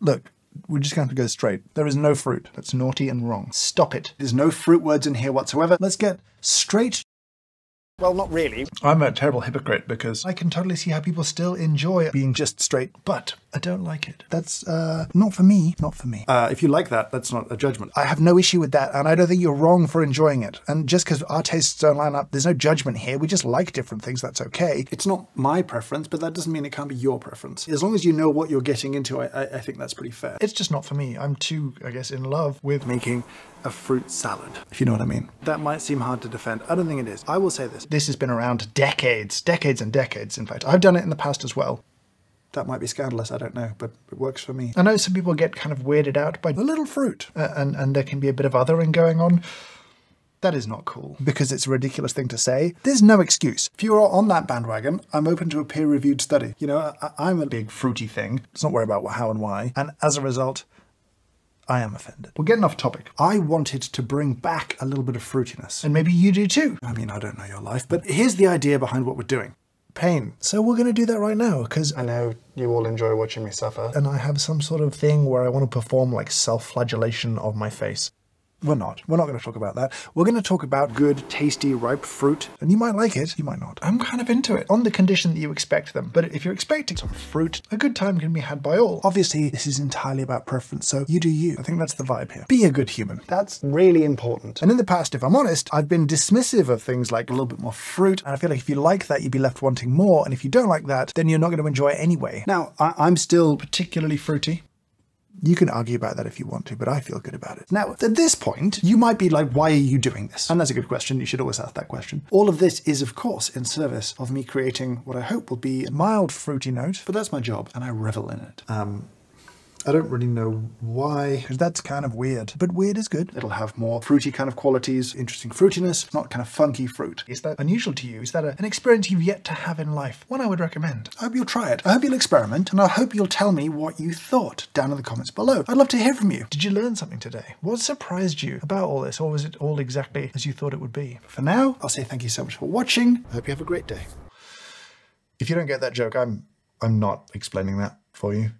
Look, we're just going to go straight. There is no fruit. That's naughty and wrong. Stop it. There's no fruit words in here whatsoever. Let's get straight Well, not really. I'm a terrible hypocrite because I can totally see how people still enjoy being just straight, but I don't like it. That's uh, not for me. Not for me. Uh, if you like that, that's not a judgment. I have no issue with that, and I don't think you're wrong for enjoying it. And just because our tastes don't line up, there's no judgment here. We just like different things. That's okay. It's not my preference, but that doesn't mean it can't be your preference. As long as you know what you're getting into, I, I, I think that's pretty fair. It's just not for me. I'm too, I guess, in love with making a fruit salad, if you know what I mean. That might seem hard to defend. I don't think it is. I will say this. This has been around decades, decades and decades, in fact. I've done it in the past as well. That might be scandalous, I don't know, but it works for me. I know some people get kind of weirded out by A little fruit. uh, and and there can be a bit of othering going on. That is not cool because it's a ridiculous thing to say. There's no excuse. If you are on that bandwagon, I'm open to a peer-reviewed study. You know, I, I'm a Big fruity thing. Let's not worry about how, and why. And as a result, I am offended. We're getting off topic. I wanted to bring back a little bit of fruitiness. And maybe you do too. I mean, I don't know your life, but here's the idea behind what we're doing. Pain. So we're going to do that right now because I know you all enjoy watching me suffer. and I have some sort of thing where I want to perform like self-flagellation of my face. We're not. We're not going to talk about that. We're going to talk about good, tasty, ripe fruit. And you might like it, you might not. I'm kind of into it, on the condition that you expect them. But if you're expecting some fruit, a good time can be had by all. Obviously, this is entirely about preference, so you do you. I think that's the vibe here. Be a good human. That's really important. And in the past, if I'm honest, I've been dismissive of things like a little bit more fruit. And I feel like if you like that, you'd be left wanting more. And if you don't like that, then you're not going to enjoy it anyway. Now, I, I'm still Particularly fruity. You can argue about that if you want to, but I feel good about it. Now, at this point, You might be like, why are you doing this? And that's a good question. You should always ask that question. All of this is, of course, in service of me creating what I hope will be, a mild fruity note, but that's my job, and I revel in it. Um, I don't really know why. because that's kind of weird. But weird is good. It'll have more fruity kind of qualities, interesting fruitiness, not kind of funky fruit. Is that unusual to you? Is that a, an experience you've yet to have in life? One I would recommend. I hope you'll try it. I hope you'll experiment, and I hope you'll tell me what you thought down in the comments below. I'd love to hear from you. Did you learn something today? What surprised you about all this, or was it all exactly as you thought it would be? For now, I'll say thank you so much for watching. I hope you have a great day. If you don't get that joke, I'm I'm not explaining that for you.